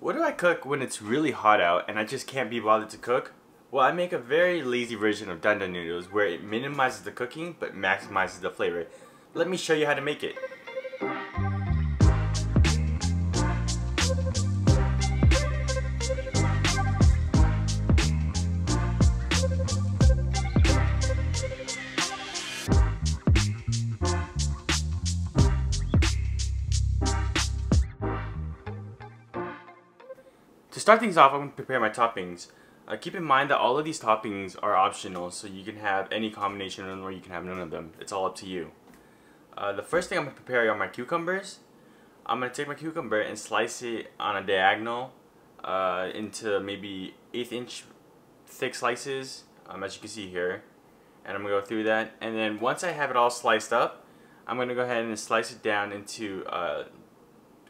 What do I cook when it's really hot out and I just can't be bothered to cook? Well, I make a very lazy version of dandan noodles where it minimizes the cooking but maximizes the flavor. Let me show you how to make it. Start things off, I'm going to prepare my toppings. Uh, keep in mind that all of these toppings are optional, so you can have any combination of them or you can have none of them. It's all up to you. Uh, the first thing I'm going to prepare are my cucumbers. I'm going to take my cucumber and slice it on a diagonal uh, into maybe eighth inch thick slices, um, as you can see here. And I'm going to go through that. And then once I have it all sliced up, I'm going to go ahead and slice it down into, uh,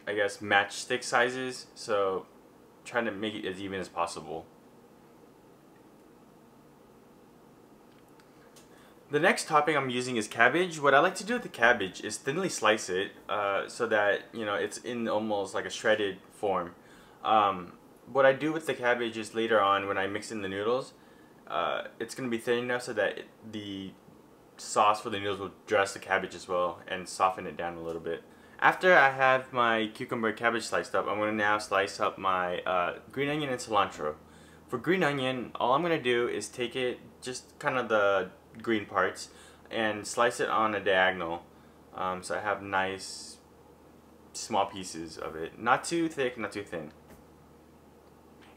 I guess, matchstick sizes. So trying to make it as even as possible. The next topping I'm using is cabbage. What I like to do with the cabbage is thinly slice it uh, so that you know it's in almost like a shredded form. Um, what I do with the cabbage is later on when I mix in the noodles, uh, it's going to be thin enough so that it, the sauce for the noodles will dress the cabbage as well and soften it down a little bit. After I have my cucumber cabbage sliced up, I'm going to now slice up my uh, green onion and cilantro. For green onion, all I'm going to do is take it, just kind of the green parts, and slice it on a diagonal. Um, so I have nice small pieces of it. Not too thick, not too thin.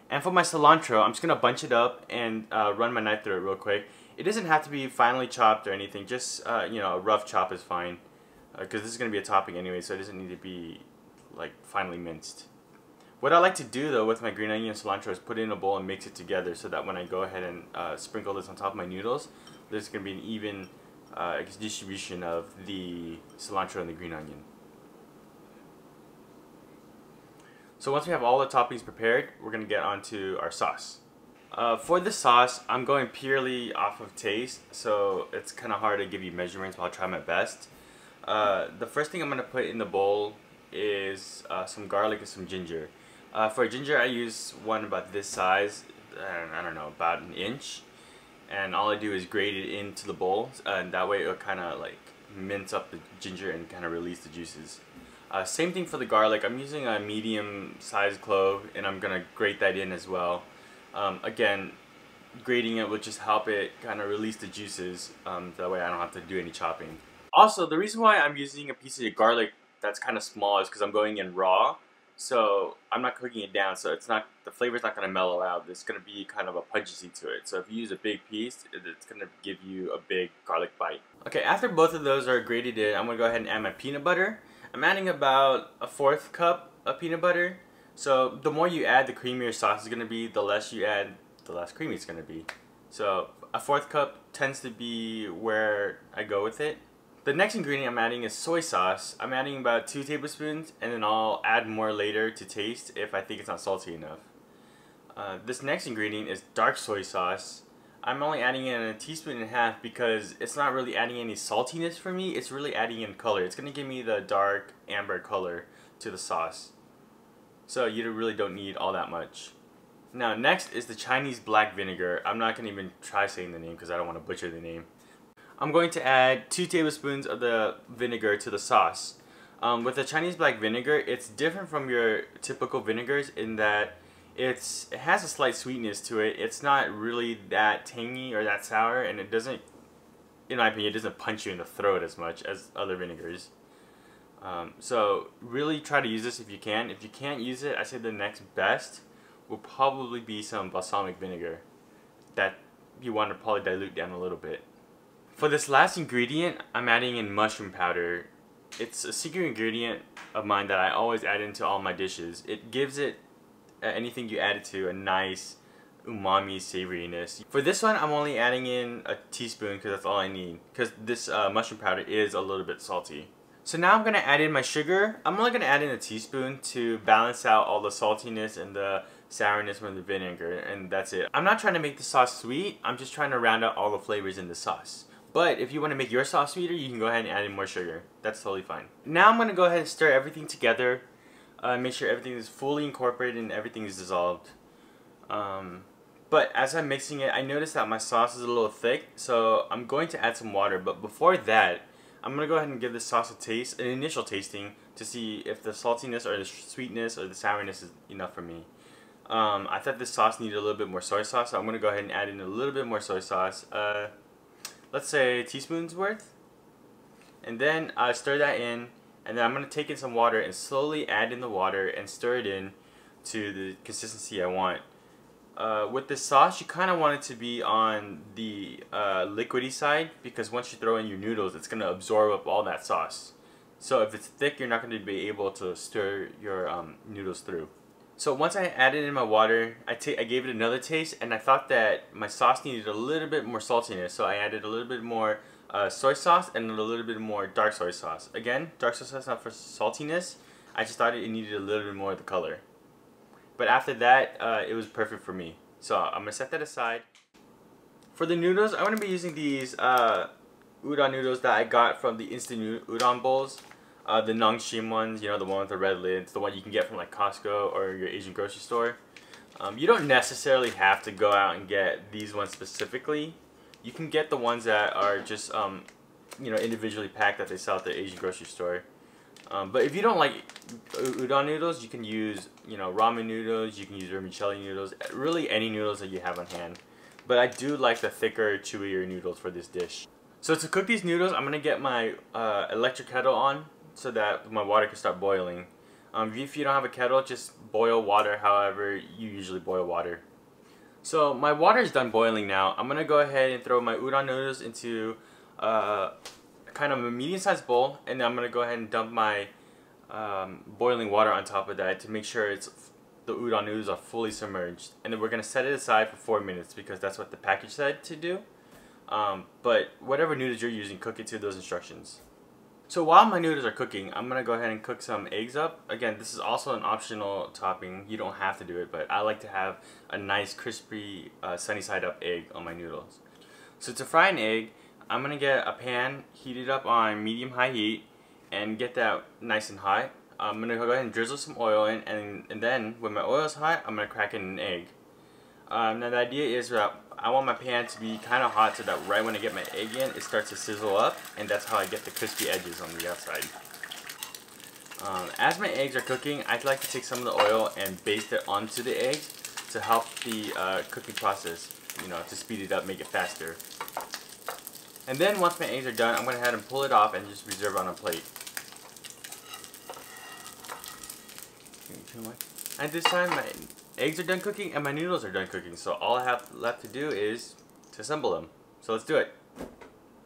And for my cilantro, I'm just going to bunch it up and uh, run my knife through it real quick. It doesn't have to be finely chopped or anything, just uh, you know, a rough chop is fine because uh, this is going to be a topping anyway, so it doesn't need to be like finely minced. What I like to do though with my green onion and cilantro is put it in a bowl and mix it together so that when I go ahead and uh, sprinkle this on top of my noodles, there's going to be an even uh, distribution of the cilantro and the green onion. So once we have all the toppings prepared, we're going to get onto our sauce. Uh, for the sauce, I'm going purely off of taste, so it's kind of hard to give you measurements, but I'll try my best. Uh, the first thing I'm going to put in the bowl is uh, some garlic and some ginger. Uh, for ginger, I use one about this size, I don't know, about an inch. And all I do is grate it into the bowl, and that way it'll kind of like mince up the ginger and kind of release the juices. Uh, same thing for the garlic. I'm using a medium sized clove, and I'm going to grate that in as well. Um, again, grating it will just help it kind of release the juices, um, that way I don't have to do any chopping. Also, the reason why I'm using a piece of garlic that's kind of small is because I'm going in raw. So I'm not cooking it down, so it's not the flavor's not going to mellow out. There's going to be kind of a pungency to it. So if you use a big piece, it's going to give you a big garlic bite. Okay, after both of those are grated in, I'm going to go ahead and add my peanut butter. I'm adding about a fourth cup of peanut butter. So the more you add, the creamier sauce is going to be. The less you add, the less creamy it's going to be. So a fourth cup tends to be where I go with it. The next ingredient I'm adding is soy sauce. I'm adding about two tablespoons and then I'll add more later to taste if I think it's not salty enough. Uh, this next ingredient is dark soy sauce. I'm only adding in a teaspoon and a half because it's not really adding any saltiness for me. It's really adding in color. It's going to give me the dark amber color to the sauce. So you really don't need all that much. Now next is the Chinese black vinegar. I'm not going to even try saying the name because I don't want to butcher the name. I'm going to add 2 tablespoons of the vinegar to the sauce. Um, with the Chinese black vinegar, it's different from your typical vinegars in that it's it has a slight sweetness to it. It's not really that tangy or that sour, and it doesn't, in my opinion, it doesn't punch you in the throat as much as other vinegars. Um, so really try to use this if you can. If you can't use it, I say the next best will probably be some balsamic vinegar that you want to probably dilute down a little bit. For this last ingredient, I'm adding in mushroom powder. It's a secret ingredient of mine that I always add into all my dishes. It gives it, uh, anything you add it to, a nice umami savoriness. For this one, I'm only adding in a teaspoon because that's all I need. Because this uh, mushroom powder is a little bit salty. So now I'm going to add in my sugar. I'm only going to add in a teaspoon to balance out all the saltiness and the sourness from the vinegar and that's it. I'm not trying to make the sauce sweet, I'm just trying to round out all the flavors in the sauce. But if you want to make your sauce sweeter, you can go ahead and add in more sugar. That's totally fine. Now I'm going to go ahead and stir everything together. Uh, make sure everything is fully incorporated and everything is dissolved. Um, but as I'm mixing it, I noticed that my sauce is a little thick, so I'm going to add some water. But before that, I'm going to go ahead and give this sauce a taste, an initial tasting, to see if the saltiness or the sweetness or the sourness is enough for me. Um, I thought this sauce needed a little bit more soy sauce, so I'm going to go ahead and add in a little bit more soy sauce. Uh, let's say teaspoon's worth. And then I stir that in, and then I'm going to take in some water and slowly add in the water and stir it in to the consistency I want. Uh, with this sauce, you kind of want it to be on the uh, liquidy side because once you throw in your noodles, it's going to absorb up all that sauce. So if it's thick, you're not going to be able to stir your um, noodles through. So once I added in my water, I, I gave it another taste and I thought that my sauce needed a little bit more saltiness. So I added a little bit more uh, soy sauce and a little bit more dark soy sauce. Again, dark soy sauce not for saltiness. I just thought it needed a little bit more of the color. But after that, uh, it was perfect for me. So I'm going to set that aside. For the noodles, I'm going to be using these uh, udon noodles that I got from the instant udon bowls. Uh, the Nongshim ones, you know, the one with the red lids, the one you can get from like Costco or your Asian grocery store. Um, you don't necessarily have to go out and get these ones specifically. You can get the ones that are just, um, you know, individually packed that they sell at the Asian grocery store. Um, but if you don't like udon noodles, you can use, you know, ramen noodles, you can use vermicelli noodles, really any noodles that you have on hand. But I do like the thicker, chewier noodles for this dish. So to cook these noodles, I'm going to get my uh, electric kettle on so that my water can start boiling. Um, if you don't have a kettle, just boil water however you usually boil water. So my water is done boiling now. I'm going to go ahead and throw my udon noodles into uh, kind of a medium-sized bowl and then I'm going to go ahead and dump my um, boiling water on top of that to make sure it's the udon noodles are fully submerged and then we're going to set it aside for four minutes because that's what the package said to do um, but whatever noodles you're using cook it to those instructions so while my noodles are cooking I'm going to go ahead and cook some eggs up again this is also an optional topping you don't have to do it but I like to have a nice crispy uh, sunny side up egg on my noodles so to fry an egg I'm going to get a pan heated up on medium-high heat and get that nice and hot. I'm going to go ahead and drizzle some oil in and, and then when my oil is hot, I'm going to crack in an egg. Um, now the idea is that I want my pan to be kind of hot so that right when I get my egg in, it starts to sizzle up and that's how I get the crispy edges on the outside. Um, as my eggs are cooking, I'd like to take some of the oil and baste it onto the eggs to help the uh, cooking process, you know, to speed it up, make it faster. And then once my eggs are done, I'm going to head and pull it off and just reserve on a plate. And this time my eggs are done cooking and my noodles are done cooking. So all I have left to do is to assemble them. So let's do it.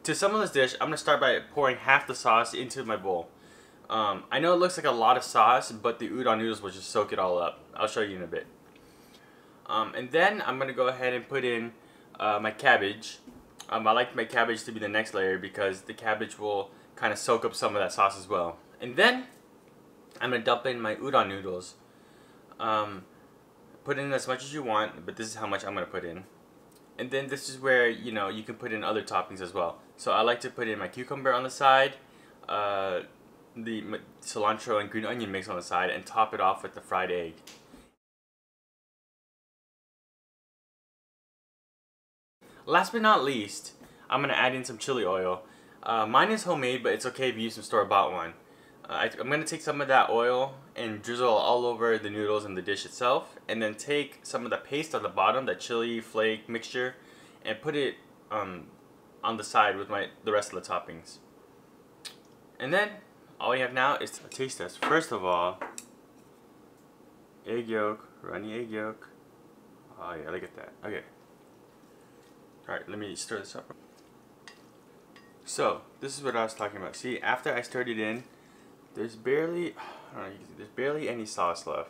To assemble this dish, I'm going to start by pouring half the sauce into my bowl. Um, I know it looks like a lot of sauce, but the udon noodles will just soak it all up. I'll show you in a bit. Um, and then I'm going to go ahead and put in uh, my cabbage. Um, I like my cabbage to be the next layer because the cabbage will kind of soak up some of that sauce as well. And then I'm going to dump in my udon noodles. Um, put in as much as you want, but this is how much I'm going to put in. And then this is where, you know, you can put in other toppings as well. So I like to put in my cucumber on the side, uh, the cilantro and green onion mix on the side, and top it off with the fried egg. Last but not least, I'm going to add in some chili oil. Uh, mine is homemade, but it's okay if you use some store-bought one. Uh, I, am going to take some of that oil and drizzle all over the noodles and the dish itself, and then take some of the paste on the bottom, that chili flake mixture, and put it um, on the side with my the rest of the toppings. And then, all we have now is a taste test. First of all, egg yolk, runny egg yolk. Oh yeah, look at that. Okay. Alright, let me stir this up. So, this is what I was talking about. See, after I stirred it in, there's barely, know, there's barely any sauce left.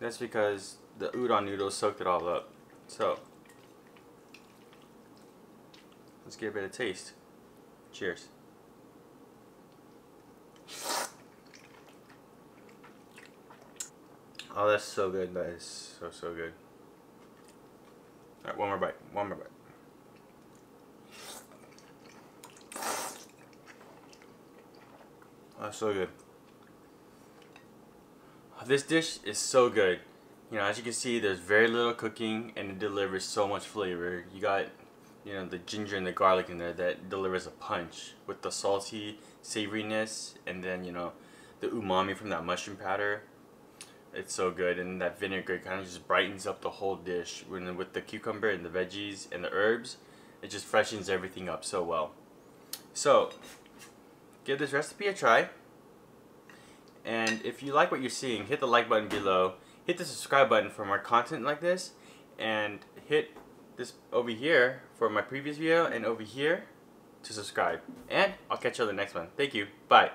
That's because the udon noodles soaked it all up. So, let's give it a taste. Cheers. Oh, that's so good. That is so, so good. Alright, one more bite. One more bite. So good. This dish is so good. You know, as you can see, there's very little cooking and it delivers so much flavor. You got, you know, the ginger and the garlic in there that delivers a punch with the salty savoriness and then, you know, the umami from that mushroom powder. It's so good and that vinegar kind of just brightens up the whole dish when with the cucumber and the veggies and the herbs. It just freshens everything up so well. So, give this recipe a try. And if you like what you're seeing, hit the like button below. Hit the subscribe button for more content like this. And hit this over here for my previous video and over here to subscribe. And I'll catch you on the next one. Thank you. Bye.